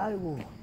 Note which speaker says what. Speaker 1: I will